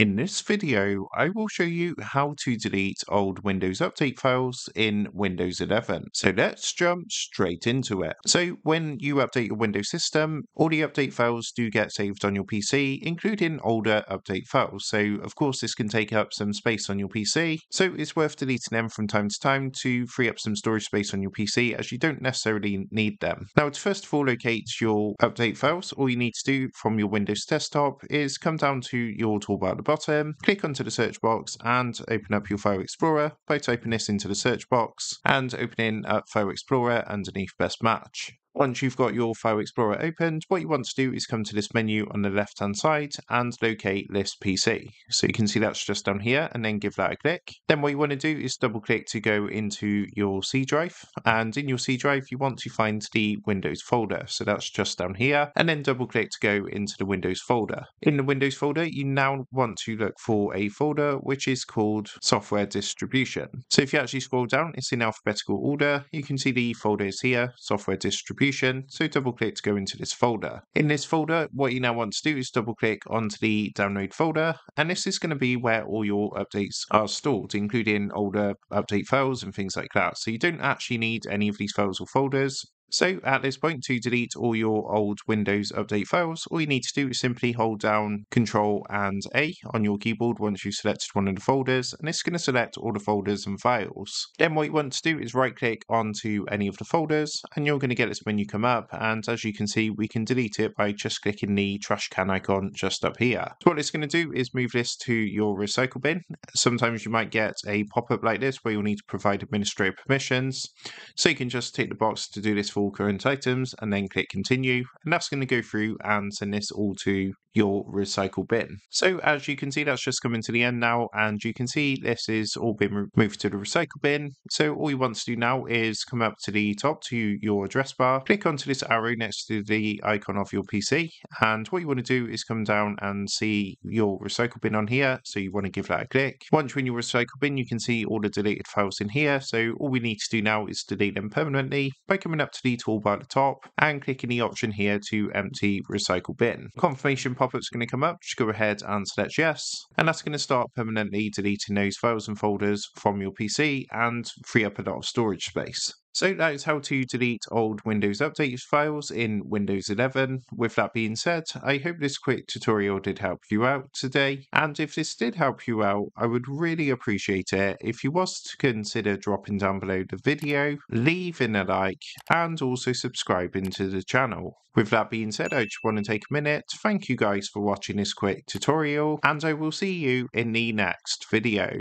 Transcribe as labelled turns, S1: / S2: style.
S1: In this video, I will show you how to delete old Windows Update files in Windows 11. So let's jump straight into it. So when you update your Windows system, all the update files do get saved on your PC, including older update files. So of course this can take up some space on your PC, so it's worth deleting them from time to time to free up some storage space on your PC as you don't necessarily need them. Now to first of all locate your update files, all you need to do from your Windows desktop is come down to your toolbar the bottom, click onto the search box and open up your File Explorer by typing this into the search box and opening up File Explorer underneath Best Match. Once you've got your File Explorer opened, what you want to do is come to this menu on the left hand side and locate This PC. So you can see that's just down here and then give that a click. Then what you want to do is double click to go into your C drive and in your C drive you want to find the Windows folder. So that's just down here and then double click to go into the Windows folder. In the Windows folder you now want to look for a folder which is called Software Distribution. So if you actually scroll down it's in alphabetical order. You can see the folder is here, Software Distribution distribution, so double click to go into this folder. In this folder, what you now want to do is double click onto the download folder, and this is going to be where all your updates are stored, including older update files and things like that. So you don't actually need any of these files or folders. So at this point, to delete all your old Windows Update files, all you need to do is simply hold down Control and A on your keyboard once you've selected one of the folders, and it's going to select all the folders and files. Then what you want to do is right click onto any of the folders, and you're going to get this menu come up, and as you can see, we can delete it by just clicking the trash can icon just up here. So what it's going to do is move this to your recycle bin. Sometimes you might get a pop-up like this where you'll need to provide administrator permissions, so you can just tick the box to do this for current items and then click continue and that's going to go through and send this all to your recycle bin. So as you can see, that's just coming to the end now, and you can see this is all been moved to the recycle bin. So all you want to do now is come up to the top to your address bar, click onto this arrow next to the icon of your PC, and what you want to do is come down and see your recycle bin on here. So you want to give that a click. Once you're in your recycle bin, you can see all the deleted files in here. So all we need to do now is delete them permanently by coming up to the toolbar at the top and clicking the option here to empty recycle bin. Confirmation pop-up's going to come up, just go ahead and select yes, and that's going to start permanently deleting those files and folders from your PC and free up a lot of storage space. So that is how to delete old Windows Update files in Windows 11. With that being said, I hope this quick tutorial did help you out today. And if this did help you out, I would really appreciate it if you was to consider dropping down below the video, leaving a like, and also subscribing to the channel. With that being said, I just want to take a minute. Thank you guys for watching this quick tutorial, and I will see you in the next video.